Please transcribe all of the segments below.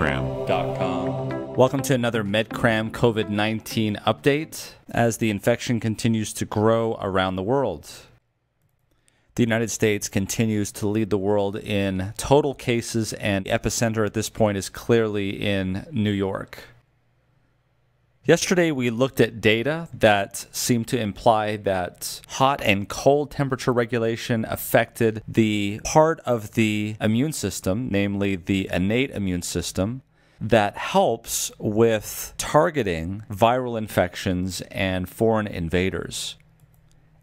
medcram.com. Welcome to another MedCram COVID 19 update as the infection continues to grow around the world. The United States continues to lead the world in total cases, and the epicenter at this point is clearly in New York. Yesterday, we looked at data that seemed to imply that hot and cold temperature regulation affected the part of the immune system, namely the innate immune system, that helps with targeting viral infections and foreign invaders.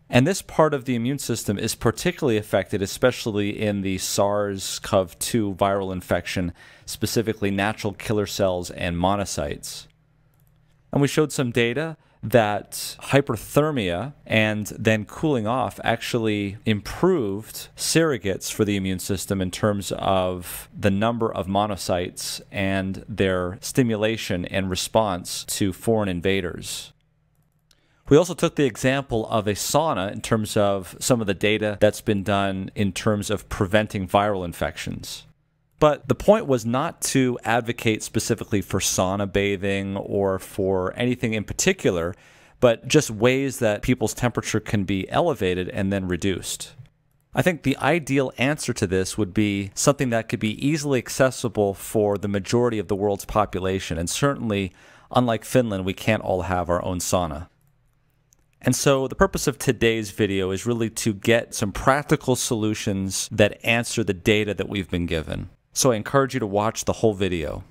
And this part of the immune system is particularly affected, especially in the SARS CoV 2 viral infection, specifically natural killer cells and monocytes. And we showed some data that hyperthermia and then cooling off actually improved surrogates for the immune system in terms of the number of monocytes and their stimulation and response to foreign invaders. We also took the example of a sauna in terms of some of the data that's been done in terms of preventing viral infections. But the point was not to advocate specifically for sauna bathing or for anything in particular, but just ways that people's temperature can be elevated and then reduced. I think the ideal answer to this would be something that could be easily accessible for the majority of the world's population. And certainly, unlike Finland, we can't all have our own sauna. And so the purpose of today's video is really to get some practical solutions that answer the data that we've been given. So I encourage you to watch the whole video.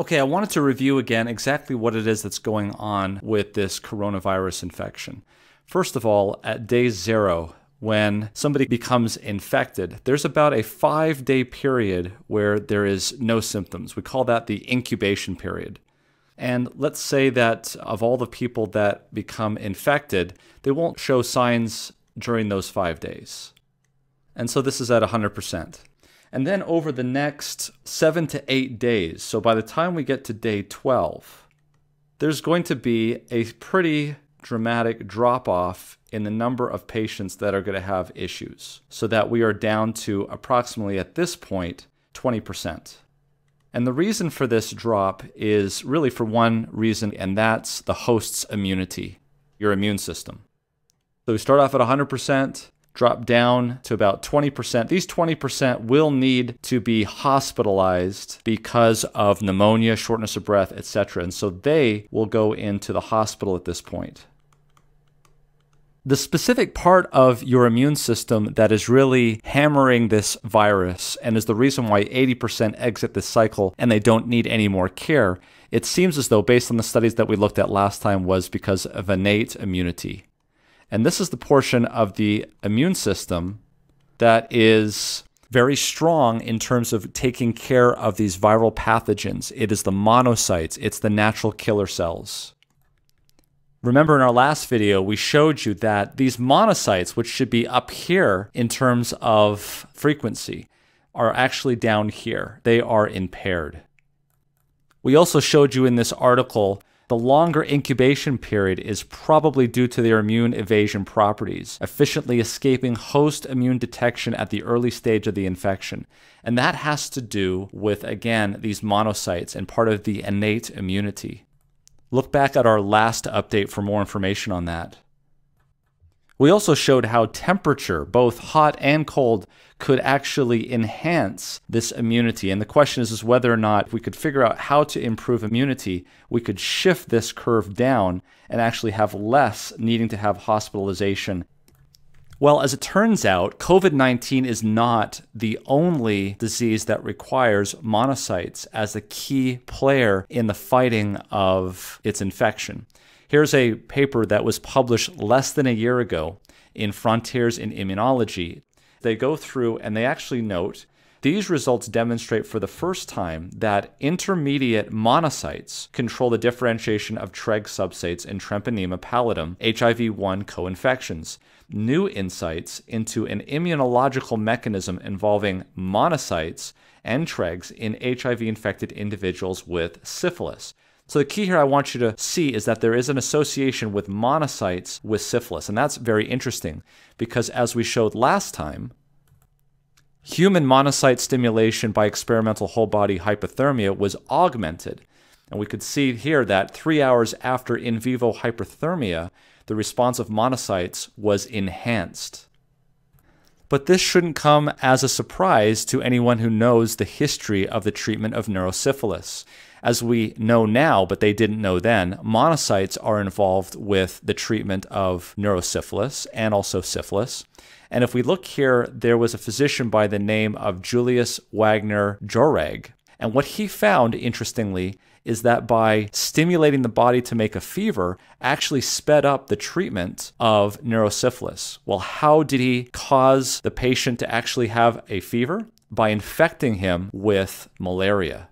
Okay, I wanted to review again exactly what it is that's going on with this coronavirus infection. First of all, at day zero, when somebody becomes infected, there's about a five day period where there is no symptoms. We call that the incubation period. And let's say that of all the people that become infected, they won't show signs during those five days. And so this is at 100%. And then over the next seven to eight days, so by the time we get to day 12, there's going to be a pretty dramatic drop off in the number of patients that are going to have issues, so that we are down to approximately at this point 20%. And the reason for this drop is really for one reason, and that's the host's immunity, your immune system. So we start off at 100%, drop down to about 20%. These 20% will need to be hospitalized because of pneumonia, shortness of breath, etc. And so they will go into the hospital at this point. The specific part of your immune system that is really hammering this virus and is the reason why 80% exit this cycle and they don't need any more care, it seems as though, based on the studies that we looked at last time, was because of innate immunity. And this is the portion of the immune system that is very strong in terms of taking care of these viral pathogens. It is the monocytes, it's the natural killer cells. Remember in our last video, we showed you that these monocytes, which should be up here in terms of frequency, are actually down here. They are impaired. We also showed you in this article the longer incubation period is probably due to their immune evasion properties, efficiently escaping host immune detection at the early stage of the infection. And that has to do with, again, these monocytes and part of the innate immunity. Look back at our last update for more information on that. We also showed how temperature, both hot and cold, could actually enhance this immunity. And the question is, is whether or not if we could figure out how to improve immunity, we could shift this curve down and actually have less needing to have hospitalization. Well, as it turns out, COVID 19 is not the only disease that requires monocytes as a key player in the fighting of its infection. Here's a paper that was published less than a year ago in Frontiers in Immunology. They go through and they actually note these results demonstrate for the first time that intermediate monocytes control the differentiation of TREG substrates in Treponema pallidum HIV 1 co infections. New insights into an immunological mechanism involving monocytes and TREGs in HIV infected individuals with syphilis. So the key here I want you to see is that there is an association with monocytes with syphilis. And that's very interesting because as we showed last time, human monocyte stimulation by experimental whole body hypothermia was augmented. And we could see here that three hours after in vivo hyperthermia, the response of monocytes was enhanced. But this shouldn't come as a surprise to anyone who knows the history of the treatment of neurosyphilis. As we know now, but they didn't know then, monocytes are involved with the treatment of neurosyphilis and also syphilis. And if we look here, there was a physician by the name of Julius Wagner Jauregg. And what he found, interestingly, is that by stimulating the body to make a fever, actually sped up the treatment of neurosyphilis. Well, how did he cause the patient to actually have a fever? By infecting him with malaria.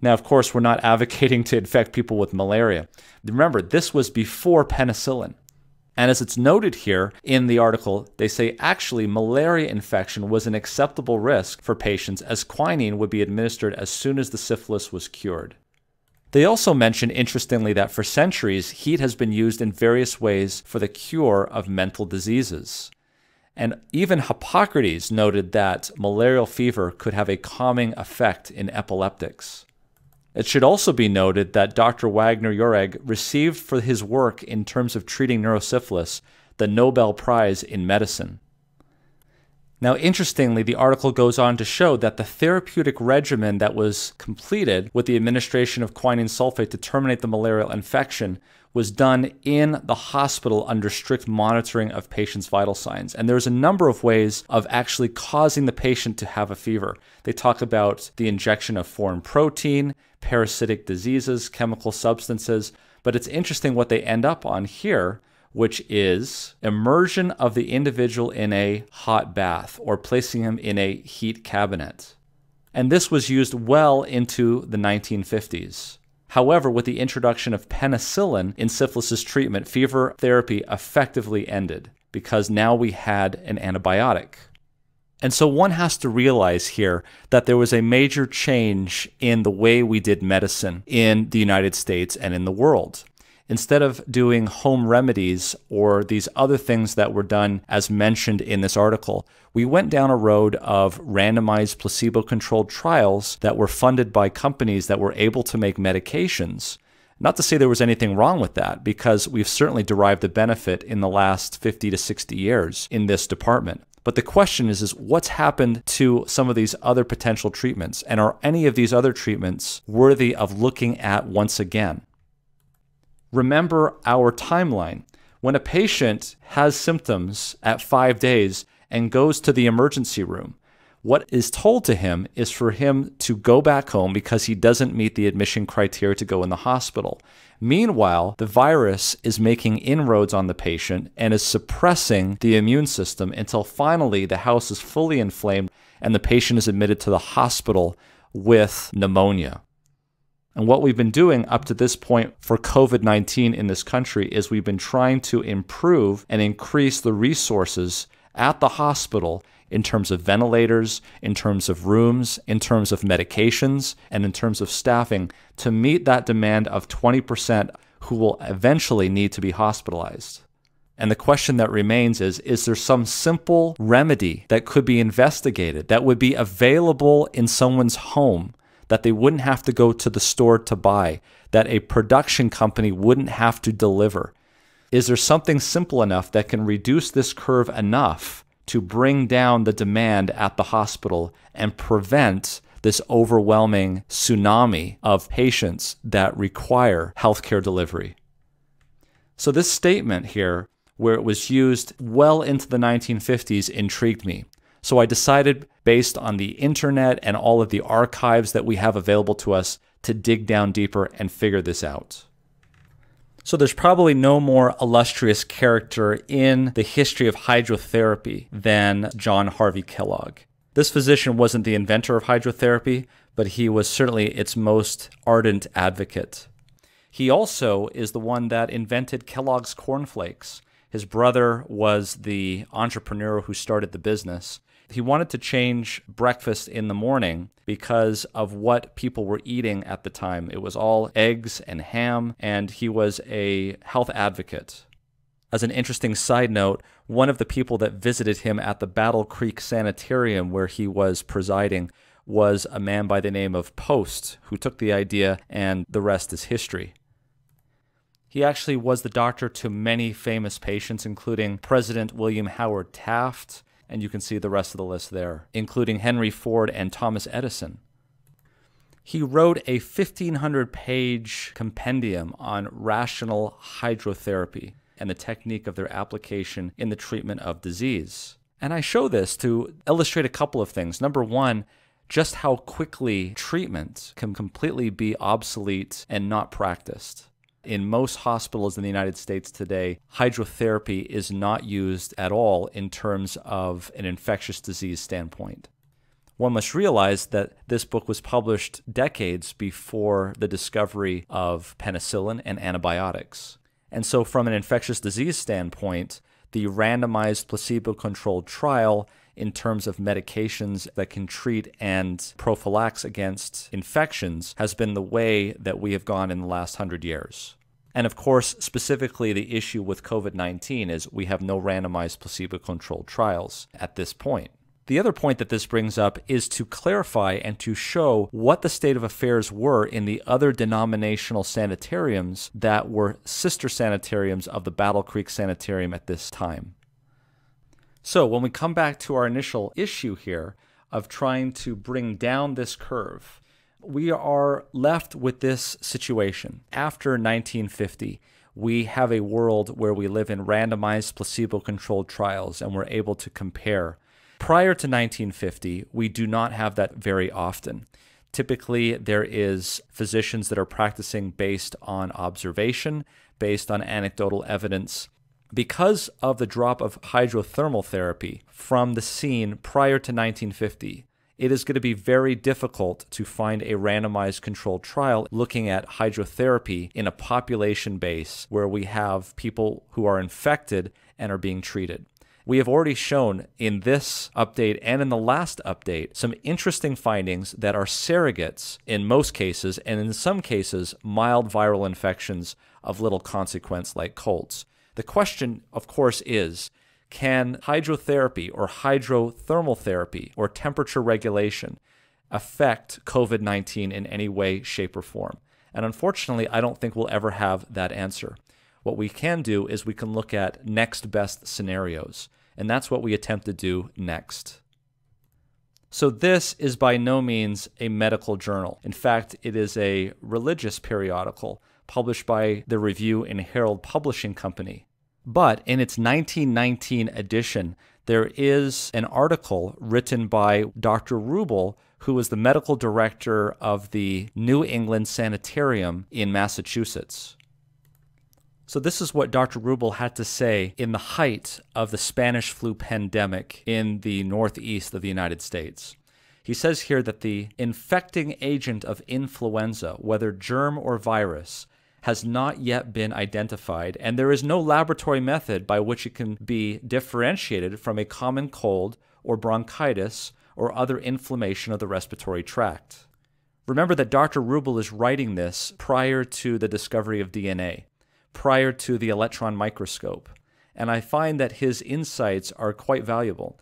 Now, of course, we're not advocating to infect people with malaria. Remember, this was before penicillin. And as it's noted here in the article, they say actually malaria infection was an acceptable risk for patients as quinine would be administered as soon as the syphilis was cured. They also mention, interestingly, that for centuries, heat has been used in various ways for the cure of mental diseases. And even Hippocrates noted that malarial fever could have a calming effect in epileptics. It should also be noted that Dr. Wagner Jauregg received for his work in terms of treating neurosyphilis the Nobel Prize in Medicine. Now, interestingly, the article goes on to show that the therapeutic regimen that was completed with the administration of quinine sulfate to terminate the malarial infection was done in the hospital under strict monitoring of patients' vital signs. And there's a number of ways of actually causing the patient to have a fever. They talk about the injection of foreign protein, parasitic diseases, chemical substances, but it's interesting what they end up on here which is immersion of the individual in a hot bath or placing him in a heat cabinet. And this was used well into the 1950s. However, with the introduction of penicillin in syphilis treatment, fever therapy effectively ended because now we had an antibiotic. And so one has to realize here that there was a major change in the way we did medicine in the United States and in the world instead of doing home remedies or these other things that were done as mentioned in this article, we went down a road of randomized placebo controlled trials that were funded by companies that were able to make medications. Not to say there was anything wrong with that, because we've certainly derived a benefit in the last 50 to 60 years in this department. But the question is, is what's happened to some of these other potential treatments? And are any of these other treatments worthy of looking at once again? remember our timeline. When a patient has symptoms at five days and goes to the emergency room, what is told to him is for him to go back home because he doesn't meet the admission criteria to go in the hospital. Meanwhile, the virus is making inroads on the patient and is suppressing the immune system until finally the house is fully inflamed and the patient is admitted to the hospital with pneumonia. And what we've been doing up to this point for COVID 19 in this country is we've been trying to improve and increase the resources at the hospital in terms of ventilators, in terms of rooms, in terms of medications, and in terms of staffing to meet that demand of 20% who will eventually need to be hospitalized. And the question that remains is Is there some simple remedy that could be investigated that would be available in someone's home that they wouldn't have to go to the store to buy, that a production company wouldn't have to deliver? Is there something simple enough that can reduce this curve enough to bring down the demand at the hospital and prevent this overwhelming tsunami of patients that require healthcare delivery? So, this statement here, where it was used well into the 1950s, intrigued me. So I decided, based on the internet and all of the archives that we have available to us, to dig down deeper and figure this out. So there's probably no more illustrious character in the history of hydrotherapy than John Harvey Kellogg. This physician wasn't the inventor of hydrotherapy, but he was certainly its most ardent advocate. He also is the one that invented Kellogg's cornflakes. His brother was the entrepreneur who started the business. He wanted to change breakfast in the morning because of what people were eating at the time. It was all eggs and ham, and he was a health advocate. As an interesting side note, one of the people that visited him at the Battle Creek Sanitarium where he was presiding was a man by the name of Post, who took the idea, and the rest is history. He actually was the doctor to many famous patients, including President William Howard Taft, and you can see the rest of the list there, including Henry Ford and Thomas Edison. He wrote a 1,500 page compendium on rational hydrotherapy and the technique of their application in the treatment of disease. And I show this to illustrate a couple of things. Number one, just how quickly treatment can completely be obsolete and not practiced. In most hospitals in the United States today, hydrotherapy is not used at all in terms of an infectious disease standpoint. One must realize that this book was published decades before the discovery of penicillin and antibiotics. And so, from an infectious disease standpoint, the randomized placebo controlled trial in terms of medications that can treat and prophylax against infections has been the way that we have gone in the last hundred years. And of course, specifically, the issue with COVID 19 is we have no randomized placebo controlled trials at this point. The other point that this brings up is to clarify and to show what the state of affairs were in the other denominational sanitariums that were sister sanitariums of the Battle Creek Sanitarium at this time. So, when we come back to our initial issue here of trying to bring down this curve, we are left with this situation. After 1950, we have a world where we live in randomized placebo controlled trials and we're able to compare Prior to 1950, we do not have that very often. Typically, there is physicians that are practicing based on observation, based on anecdotal evidence. Because of the drop of hydrothermal therapy from the scene prior to 1950, it is going to be very difficult to find a randomized controlled trial looking at hydrotherapy in a population base where we have people who are infected and are being treated we have already shown in this update and in the last update some interesting findings that are surrogates in most cases, and in some cases, mild viral infections of little consequence like colds. The question, of course, is can hydrotherapy or hydrothermal therapy or temperature regulation affect COVID 19 in any way, shape, or form? And unfortunately, I don't think we'll ever have that answer. What we can do is we can look at next best scenarios. And that's what we attempt to do next. So, this is by no means a medical journal. In fact, it is a religious periodical published by the Review and Herald Publishing Company. But in its 1919 edition, there is an article written by Dr. Ruble, who was the medical director of the New England Sanitarium in Massachusetts. So, this is what Dr. Ruble had to say in the height of the Spanish flu pandemic in the northeast of the United States. He says here that the infecting agent of influenza, whether germ or virus, has not yet been identified, and there is no laboratory method by which it can be differentiated from a common cold or bronchitis or other inflammation of the respiratory tract. Remember that Dr. Ruble is writing this prior to the discovery of DNA prior to the electron microscope, and I find that his insights are quite valuable.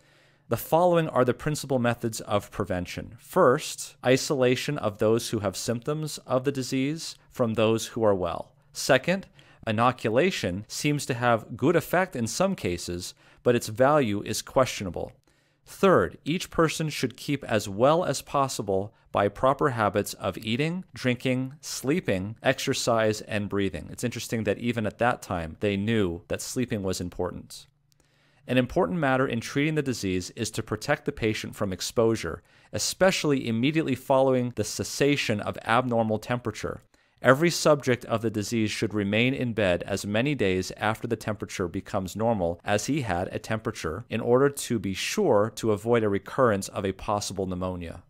The following are the principal methods of prevention. First, isolation of those who have symptoms of the disease from those who are well. Second, inoculation seems to have good effect in some cases, but its value is questionable. Third, each person should keep as well as possible by proper habits of eating, drinking, sleeping, exercise, and breathing. It's interesting that even at that time, they knew that sleeping was important. An important matter in treating the disease is to protect the patient from exposure, especially immediately following the cessation of abnormal temperature, Every subject of the disease should remain in bed as many days after the temperature becomes normal as he had a temperature in order to be sure to avoid a recurrence of a possible pneumonia.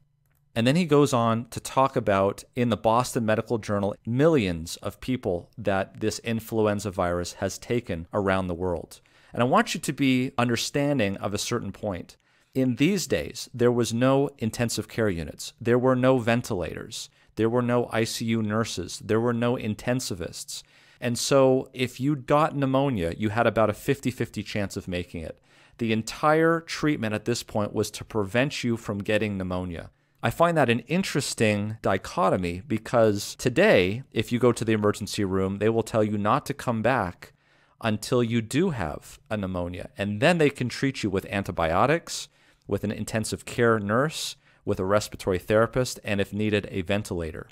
And then he goes on to talk about in the Boston Medical Journal millions of people that this influenza virus has taken around the world. And I want you to be understanding of a certain point. In these days, there was no intensive care units, there were no ventilators. There were no ICU nurses. There were no intensivists. And so if you got pneumonia, you had about a 50 50 chance of making it. The entire treatment at this point was to prevent you from getting pneumonia. I find that an interesting dichotomy because today, if you go to the emergency room, they will tell you not to come back until you do have a pneumonia. And then they can treat you with antibiotics, with an intensive care nurse, with a respiratory therapist, and if needed, a ventilator.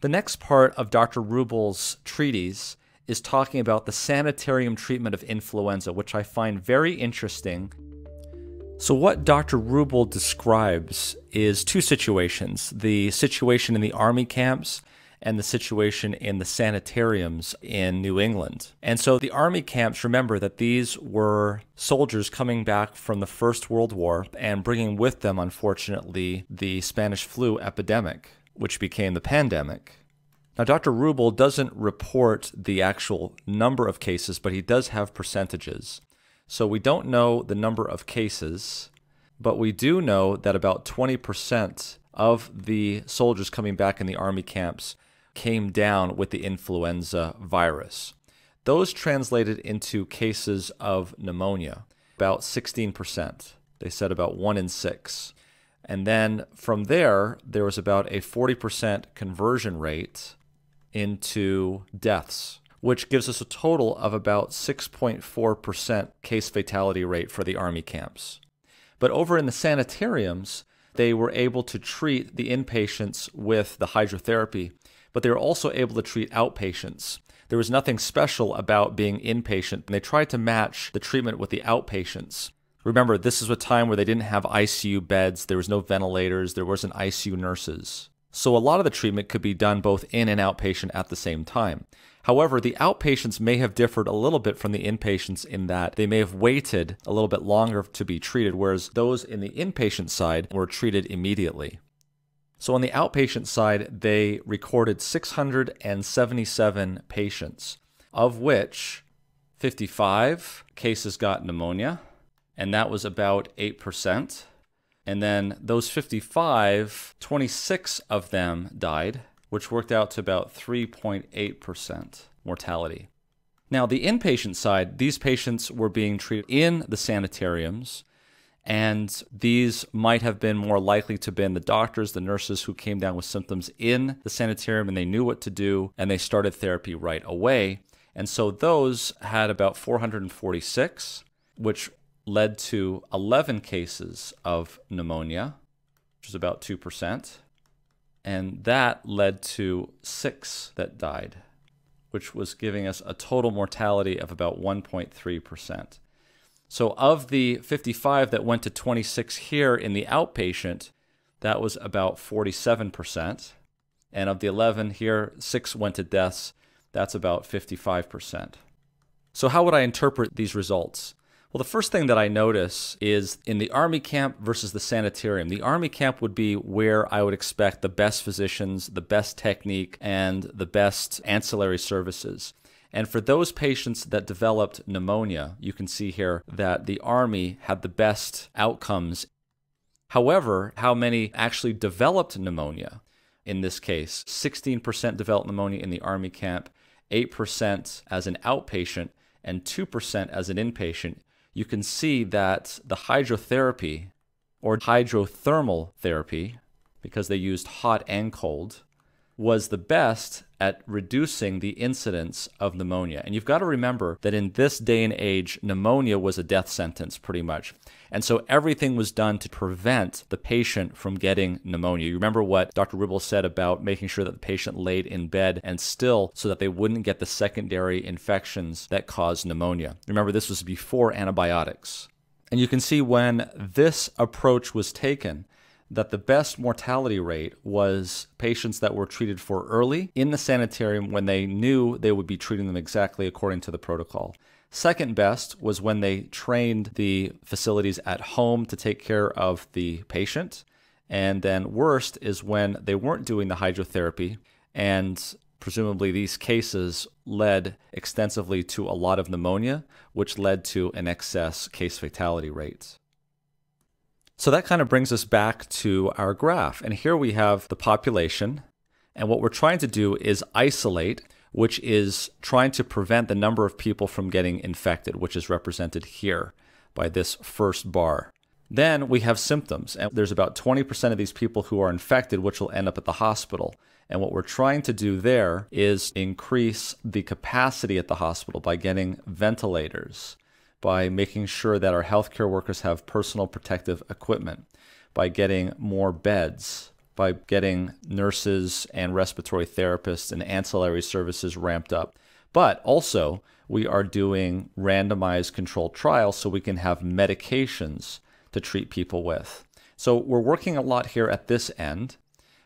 The next part of Dr. Ruble's treatise is talking about the sanitarium treatment of influenza, which I find very interesting. So, what Dr. Ruble describes is two situations the situation in the army camps and the situation in the sanitariums in New England. And so, the army camps, remember that these were soldiers coming back from the First World War and bringing with them, unfortunately, the Spanish flu epidemic, which became the pandemic. Now, Dr. Ruble doesn't report the actual number of cases, but he does have percentages. So we don't know the number of cases, but we do know that about 20% of the soldiers coming back in the army camps came down with the influenza virus. Those translated into cases of pneumonia, about 16%. They said about one in six. And then from there, there was about a 40% conversion rate into deaths, which gives us a total of about 6.4% case fatality rate for the Army camps. But over in the sanitariums, they were able to treat the inpatients with the hydrotherapy, but they were also able to treat outpatients. There was nothing special about being inpatient, and they tried to match the treatment with the outpatients. Remember, this is a time where they didn't have ICU beds, there was no ventilators, there wasn't ICU nurses. So a lot of the treatment could be done both in and outpatient at the same time. However, the outpatients may have differed a little bit from the inpatients in that they may have waited a little bit longer to be treated, whereas those in the inpatient side were treated immediately. So on the outpatient side, they recorded 677 patients, of which 55 cases got pneumonia, and that was about 8%. And then those 55, 26 of them died, which worked out to about 3.8% mortality. Now, the inpatient side, these patients were being treated in the sanitariums, and these might have been more likely to have been the doctors, the nurses who came down with symptoms in the sanitarium and they knew what to do and they started therapy right away. And so those had about 446, which led to 11 cases of pneumonia, which is about 2%. And that led to six that died, which was giving us a total mortality of about 1.3%. So, of the 55 that went to 26 here in the outpatient, that was about 47%. And of the 11 here, six went to deaths, that's about 55%. So, how would I interpret these results? Well, the first thing that I notice is in the Army camp versus the sanitarium. The Army camp would be where I would expect the best physicians, the best technique, and the best ancillary services. And for those patients that developed pneumonia, you can see here that the Army had the best outcomes. However, how many actually developed pneumonia? In this case, 16% developed pneumonia in the Army camp, 8% as an outpatient, and 2% as an inpatient you can see that the hydrotherapy or hydrothermal therapy, because they used hot and cold, was the best at reducing the incidence of pneumonia. And you've got to remember that in this day and age, pneumonia was a death sentence pretty much. And so everything was done to prevent the patient from getting pneumonia. You remember what Dr. Ribble said about making sure that the patient laid in bed and still so that they wouldn't get the secondary infections that cause pneumonia. Remember, this was before antibiotics. And you can see when this approach was taken, that the best mortality rate was patients that were treated for early in the sanitarium when they knew they would be treating them exactly according to the protocol. Second best was when they trained the facilities at home to take care of the patient. And then worst is when they weren't doing the hydrotherapy and presumably these cases led extensively to a lot of pneumonia, which led to an excess case fatality rate. So that kind of brings us back to our graph. And here we have the population. And what we're trying to do is isolate which is trying to prevent the number of people from getting infected, which is represented here by this first bar. Then we have symptoms, and there's about 20% of these people who are infected, which will end up at the hospital. And what we're trying to do there is increase the capacity at the hospital by getting ventilators, by making sure that our healthcare workers have personal protective equipment, by getting more beds, by getting nurses and respiratory therapists and ancillary services ramped up. But also, we are doing randomized controlled trials so we can have medications to treat people with. So we're working a lot here at this end.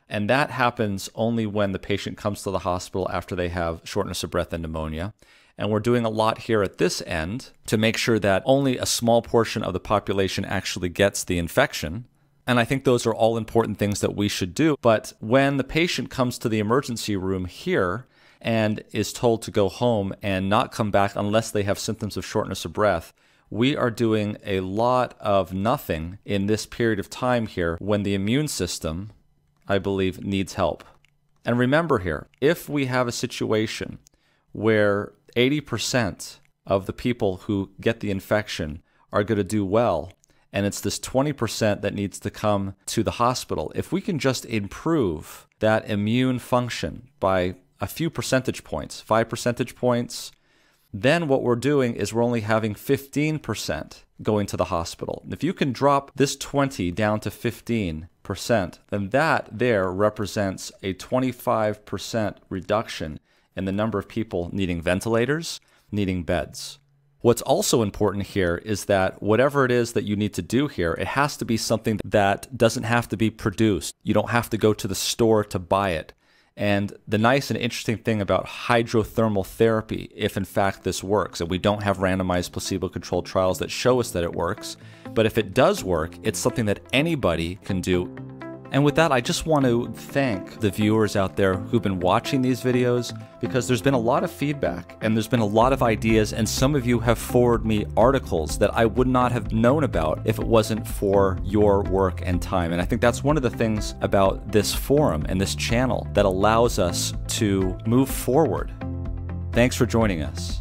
And that happens only when the patient comes to the hospital after they have shortness of breath and pneumonia. And we're doing a lot here at this end to make sure that only a small portion of the population actually gets the infection. And I think those are all important things that we should do. But when the patient comes to the emergency room here and is told to go home and not come back unless they have symptoms of shortness of breath, we are doing a lot of nothing in this period of time here when the immune system, I believe, needs help. And remember here, if we have a situation where 80% of the people who get the infection are going to do well, and it's this 20% that needs to come to the hospital, if we can just improve that immune function by a few percentage points, five percentage points, then what we're doing is we're only having 15% going to the hospital. If you can drop this 20 down to 15%, then that there represents a 25% reduction in the number of people needing ventilators, needing beds. What's also important here is that whatever it is that you need to do here, it has to be something that doesn't have to be produced. You don't have to go to the store to buy it. And the nice and interesting thing about hydrothermal therapy, if in fact this works, and we don't have randomized placebo controlled trials that show us that it works, but if it does work, it's something that anybody can do and with that, I just want to thank the viewers out there who've been watching these videos because there's been a lot of feedback and there's been a lot of ideas, and some of you have forwarded me articles that I would not have known about if it wasn't for your work and time. And I think that's one of the things about this forum and this channel that allows us to move forward. Thanks for joining us.